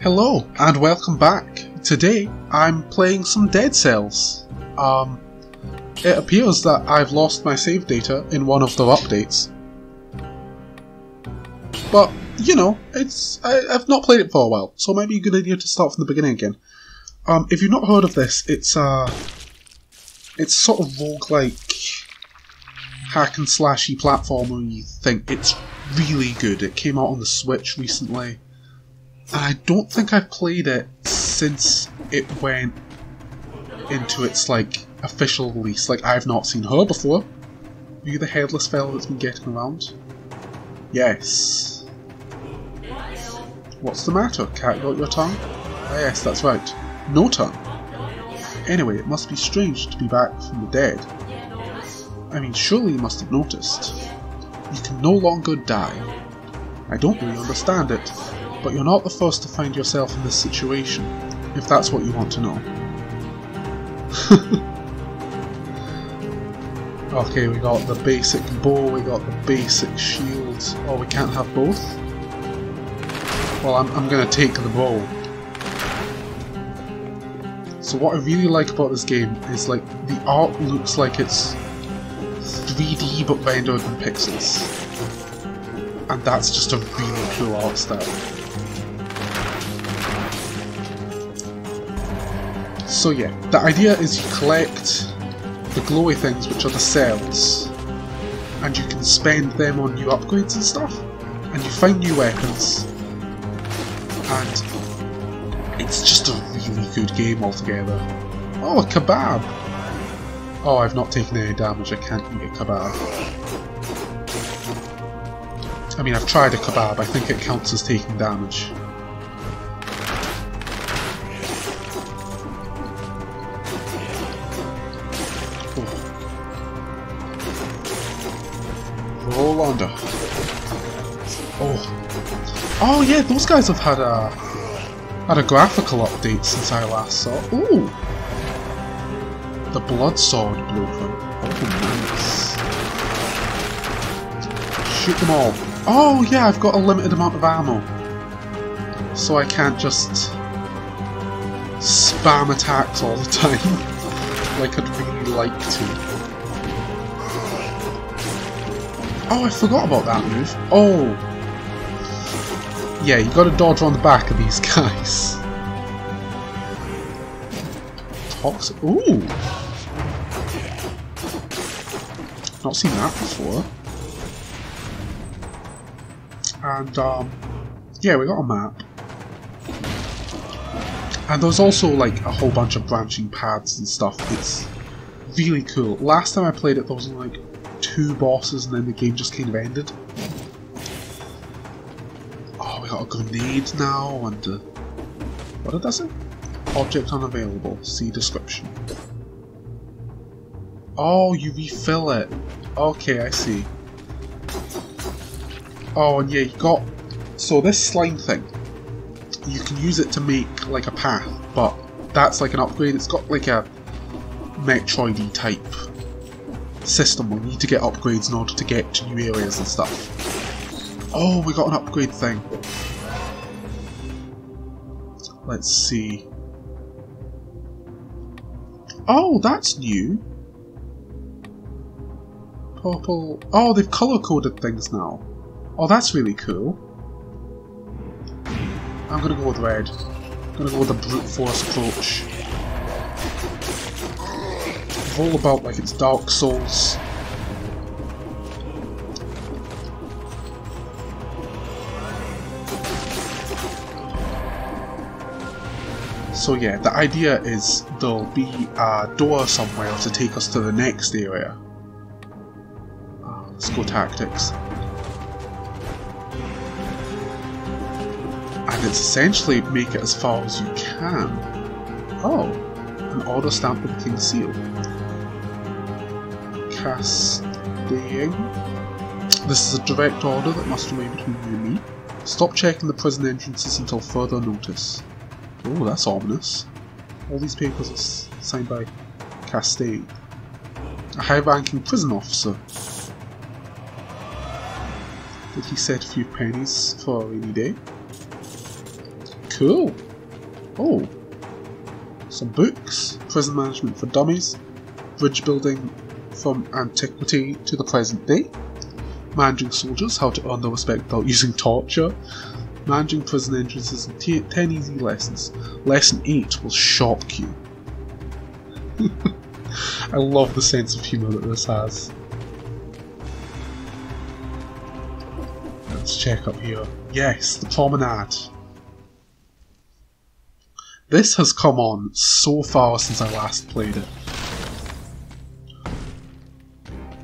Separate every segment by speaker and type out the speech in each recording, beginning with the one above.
Speaker 1: Hello and welcome back. Today I'm playing some Dead Cells. Um, it appears that I've lost my save data in one of the updates. But, you know, it's I, have not played it for a while, so it might be a good idea to start from the beginning again. Um, if you've not heard of this, it's uh, it's sort of roguelike hack and slashy platformer you think. It's really good. It came out on the Switch recently. I don't think I've played it since it went into its like official release. Like I've not seen her before. Are you the headless fellow that's been getting around? Yes. What's the matter? Cat got your tongue? Ah, yes, that's right. No tongue. Anyway, it must be strange to be back from the dead. I mean, surely you must have noticed. You can no longer die. I don't really understand it, but you're not the first to find yourself in this situation, if that's what you want to know. okay, we got the basic bow, we got the basic shield. Oh, we can't have both? Well, I'm, I'm gonna take the bow. So what I really like about this game is like the art looks like it's 3D but rendered in pixels. And that's just a really cool art style. So yeah, the idea is you collect the glowy things which are the cells and you can spend them on new upgrades and stuff and you find new weapons and it's just a really good game altogether. Oh, a kebab! Oh, I've not taken any damage, I can't eat a kebab. I mean, I've tried a kebab, I think it counts as taking damage. Yeah, those guys have had a had a graphical update since I last saw. Ooh! The blood sword blueprint. Oh nice. Shoot them all. Oh yeah, I've got a limited amount of ammo. So I can't just spam attacks all the time like I'd really like to. Oh, I forgot about that move. Oh. Yeah, you gotta dodge on the back of these guys. Toxic. Ooh. Not seen that before. And, um, yeah, we got a map. And there's also, like, a whole bunch of branching paths and stuff. It's really cool. Last time I played it, there was, like, two bosses and then the game just kind of ended. We got a grenade now and uh, what did that say? Object unavailable. See description. Oh, you refill it. Okay, I see. Oh, and yeah, you got... So this slime thing, you can use it to make like a path, but that's like an upgrade. It's got like a Metroidy type system. We need to get upgrades in order to get to new areas and stuff. Oh, we got an upgrade thing. Let's see. Oh, that's new. Purple. Oh, they've color-coded things now. Oh, that's really cool. I'm gonna go with red. I'm gonna go with the brute force approach all about like it's Dark Souls. So yeah, the idea is there'll be a door somewhere to take us to the next area. Uh, let's go tactics. And it's essentially make it as far as you can. Oh, an order stamp the King's Seal casting. This is a direct order that must remain between you and me. Stop checking the prison entrances until further notice. Oh, that's ominous. All these papers are signed by Castaigne. A high-ranking prison officer. Did he set a few pennies for a rainy day? Cool. Oh. Some books. Prison management for dummies. Bridge building from antiquity to the present day. Managing soldiers, how to earn their respect without using torture. Managing prison entrances and 10 easy lessons. Lesson 8 will shock you. I love the sense of humour that this has. Let's check up here. Yes, the promenade. This has come on so far since I last played it.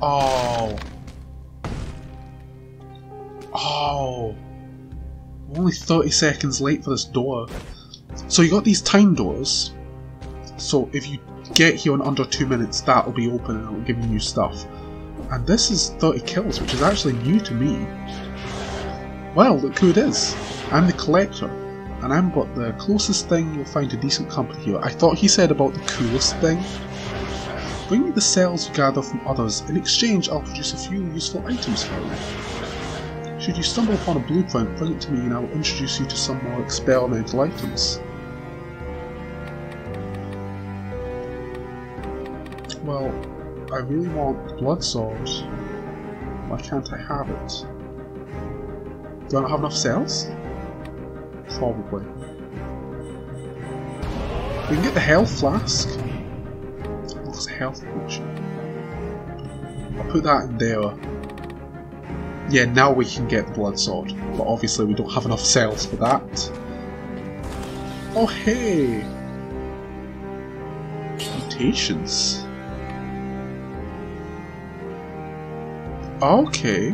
Speaker 1: Oh. Oh. Only 30 seconds late for this door. So you got these time doors. So if you get here in under 2 minutes, that'll be open and it'll give you new stuff. And this is 30 kills, which is actually new to me. Well, look who it is. I'm the collector, and I'm but the closest thing you'll find to decent company here. I thought he said about the coolest thing. Bring me the cells you gather from others. In exchange, I'll produce a few useful items for you. Should you stumble upon a blueprint, bring it to me and I'll introduce you to some more experimental items. Well, I really want blood sword. Why can't I have it? Do I not have enough cells? Probably. We can get the health flask. What's a health potion? I'll put that in there. Yeah, now we can get the blood sword, but obviously we don't have enough cells for that. Oh hey! Mutations. Okay.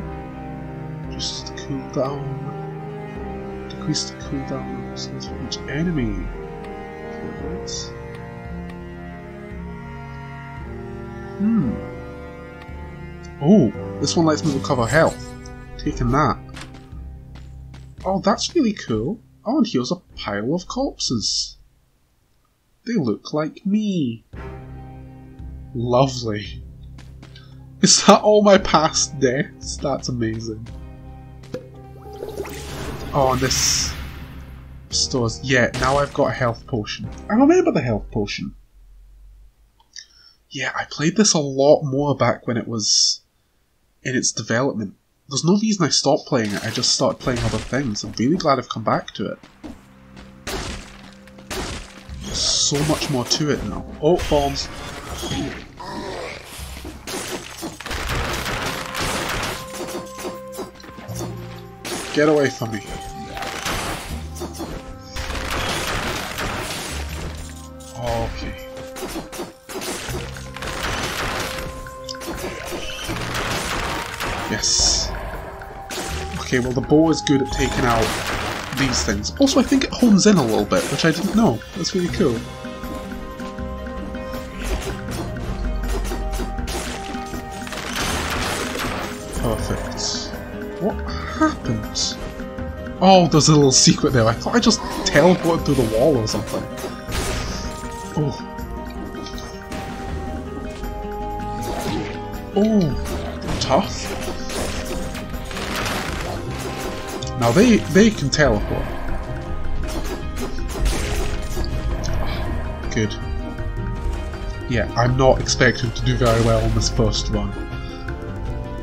Speaker 1: Just the cooldown. Decrease the cooldown of for each enemy. Favorites. Hmm. Oh, this one lets me recover health. Taking that. Oh, that's really cool. Oh, and here's a pile of corpses. They look like me. Lovely. Is that all my past deaths? That's amazing. Oh, and this stores. Yeah, now I've got a health potion. I remember the health potion. Yeah, I played this a lot more back when it was in its development. There's no reason I stopped playing it, I just started playing other things. I'm really glad I've come back to it. There's so much more to it now. Oh, bombs. Get away from me. Okay. Yes. Okay, well the bow is good at taking out these things. Also, I think it hones in a little bit, which I didn't know. That's really cool. Perfect. What happened? Oh, there's a little secret there. I thought I just teleported through the wall or something. Oh. Oh, tough. Now they they can teleport. Good. Yeah, I'm not expecting to do very well on this first run.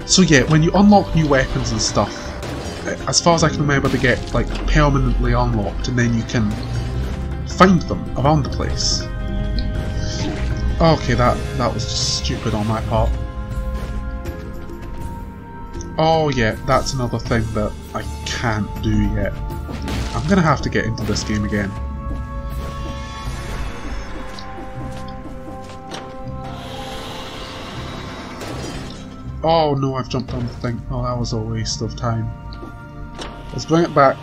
Speaker 1: So yeah, when you unlock new weapons and stuff, as far as I can remember, they get like permanently unlocked, and then you can find them around the place. Okay, that that was just stupid on my part. Oh yeah, that's another thing that I can't do yet. I'm gonna have to get into this game again. Oh no, I've jumped on the thing. Oh, that was a waste of time. Let's bring it back.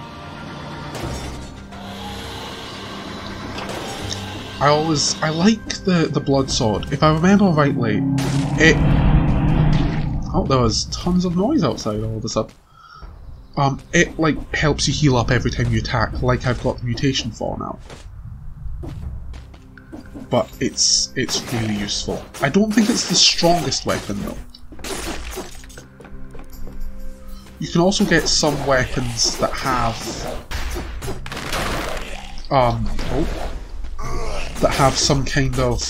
Speaker 1: I always... I like the, the blood sword. If I remember rightly, it... There was tons of noise outside all of a sudden. Um, it, like, helps you heal up every time you attack, like I've got the mutation for now. But it's, it's really useful. I don't think it's the strongest weapon, though. You can also get some weapons that have um, oh, that have some kind of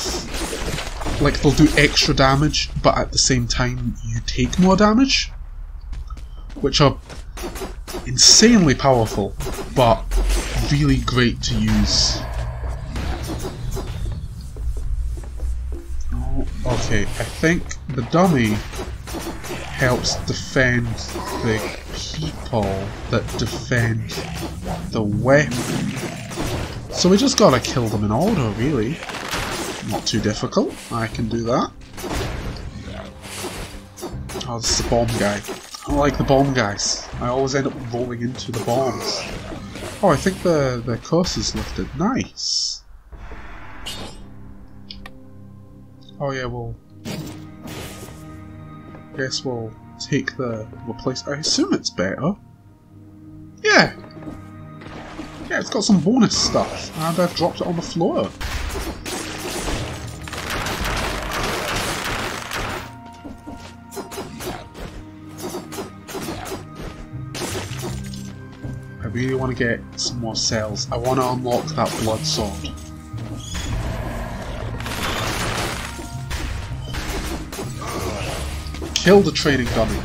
Speaker 1: like they'll do extra damage, but at the same time you take more damage, which are insanely powerful, but really great to use. Oh, okay, I think the dummy helps defend the people that defend the weapon. So we just gotta kill them in order, really. Not too difficult, I can do that. Oh, this is the bomb guy. I like the bomb guys. I always end up rolling into the bombs. Oh, I think the, the curse is lifted. Nice! Oh yeah, well... Guess we'll take the replace. I assume it's better. Yeah! Yeah, it's got some bonus stuff, and I've dropped it on the floor. Really want to get some more cells. I want to unlock that blood sword. Kill the training dummy.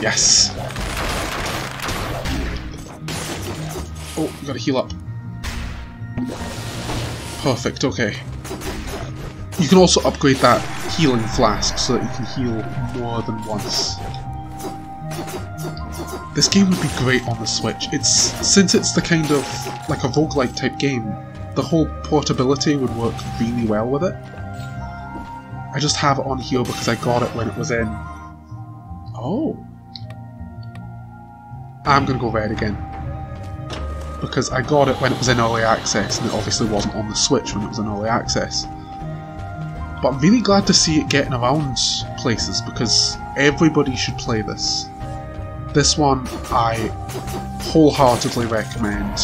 Speaker 1: Yes. Oh, gotta heal up. Perfect, okay. You can also upgrade that healing flask so that you can heal more than once. This game would be great on the Switch. It's Since it's the kind of, like a roguelike type game, the whole portability would work really well with it. I just have it on here because I got it when it was in... Oh. I'm gonna go red again. Because I got it when it was in early access, and it obviously wasn't on the Switch when it was in early access. But I'm really glad to see it getting around places, because everybody should play this. This one I wholeheartedly recommend.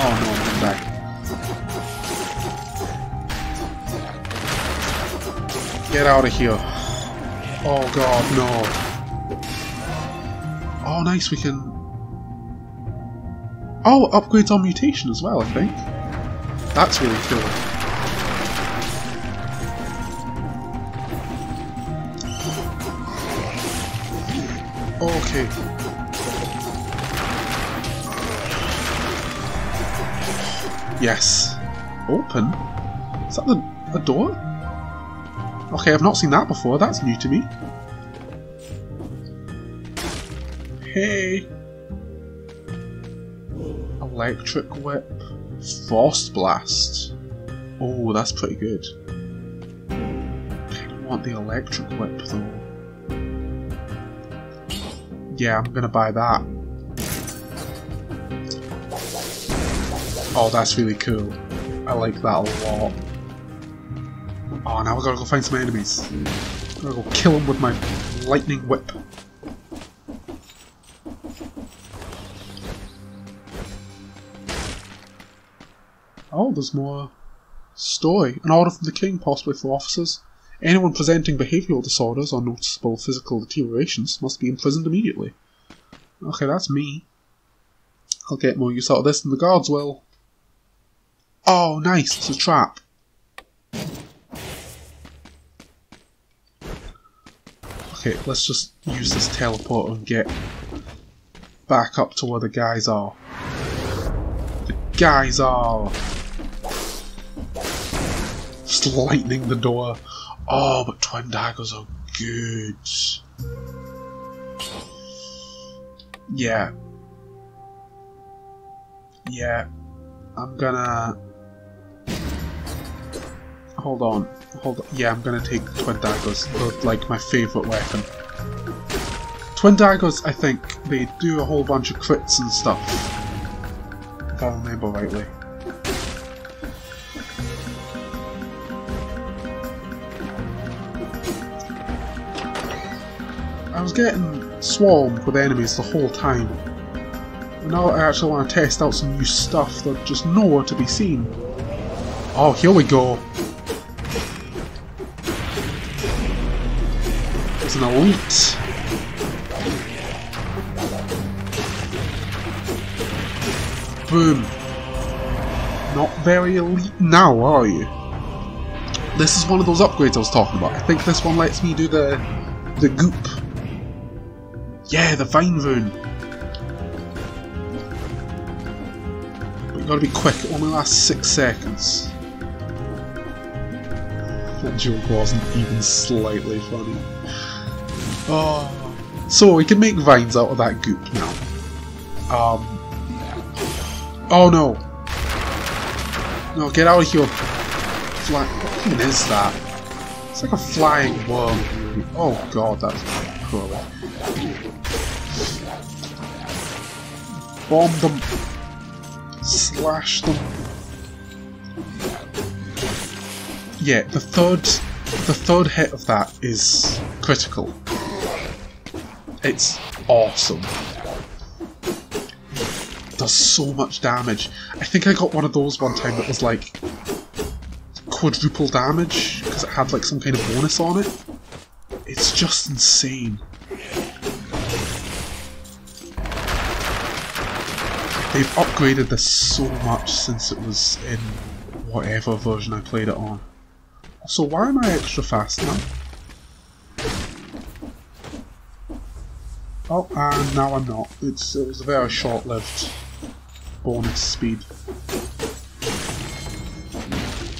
Speaker 1: Oh no, I'm going back. Get out of here. Oh god, no. Oh nice, we can... Oh, upgrades on mutation as well, I think. That's really cool. Yes. Open? Is that the a door? Okay, I've not seen that before. That's new to me. Hey! Electric Whip. Frost Blast. Oh, that's pretty good. I want the Electric Whip though. Yeah, I'm gonna buy that. Oh, that's really cool. I like that a lot. Oh, now we gotta go find some enemies. I'm gonna go kill them with my lightning whip. Oh, there's more story. An order from the king, possibly for officers. Anyone presenting behavioural disorders or noticeable physical deteriorations must be imprisoned immediately. Okay, that's me. I'll get more use out of this than the guards will. Oh, nice, it's a trap. Okay, let's just use this teleporter and get back up to where the guys are. The guys are! Just lightning the door. Oh, but twin daggers are good. Yeah. Yeah. I'm gonna... Hold on. Hold on. Yeah, I'm gonna take twin daggers. They're like my favourite weapon. Twin daggers, I think, they do a whole bunch of crits and stuff. If I remember rightly. Was getting swarmed with enemies the whole time. Now I actually want to test out some new stuff that just nowhere to be seen. Oh, here we go. It's an elite. Boom. Not very elite now, are you? This is one of those upgrades I was talking about. I think this one lets me do the the goop. Yeah, the vine rune. But you gotta be quick, it only lasts six seconds. That joke wasn't even slightly funny. Oh. So we can make vines out of that goop now. Um. Oh no! No, get out of here! Fly what even is that? It's like a flying worm. Oh god, that's Bomb them. Slash them. Yeah, the third the third hit of that is critical. It's awesome. Does so much damage. I think I got one of those one time that was like quadruple damage because it had like some kind of bonus on it. It's just insane. They've upgraded this so much since it was in whatever version I played it on. So why am I extra fast now? Oh, and now I'm not. It's It was a very short-lived bonus speed.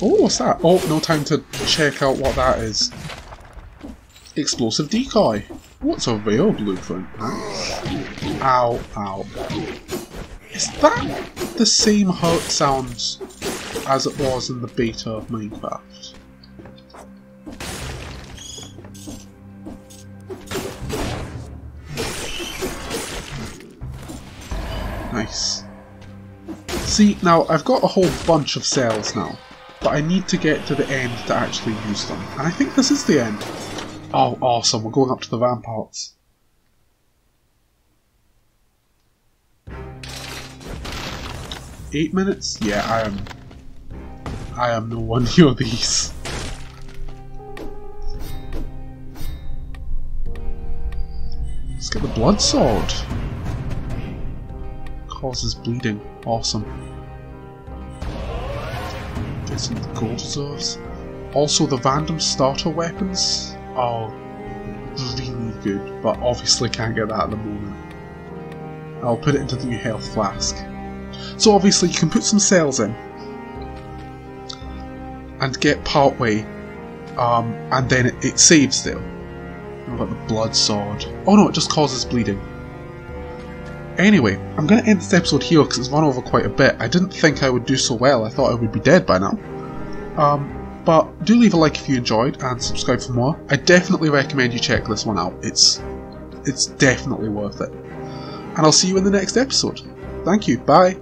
Speaker 1: Oh, what's that? Oh, no time to check out what that is. Explosive decoy. What's a real blueprint? Ow, ow. Is that the same hurt sounds as it was in the beta of Minecraft? Nice. See, now I've got a whole bunch of cells now, but I need to get to the end to actually use them. And I think this is the end. Oh, awesome, we're going up to the ramparts. Eight minutes? Yeah, I am... I am no one near these. Let's get the blood sword. Causes bleeding. Awesome. Get some gold reserves. Also, the random starter weapons are really good, but obviously can't get that at the moment. I'll put it into the new health flask. So obviously you can put some cells in and get part way, um, and then it, it saves there. What about the blood sword? Oh no, it just causes bleeding. Anyway, I'm going to end this episode here because it's run over quite a bit. I didn't think I would do so well, I thought I would be dead by now. Um, but do leave a like if you enjoyed and subscribe for more. I definitely recommend you check this one out. It's it's definitely worth it. And I'll see you in the next episode. Thank you. Bye.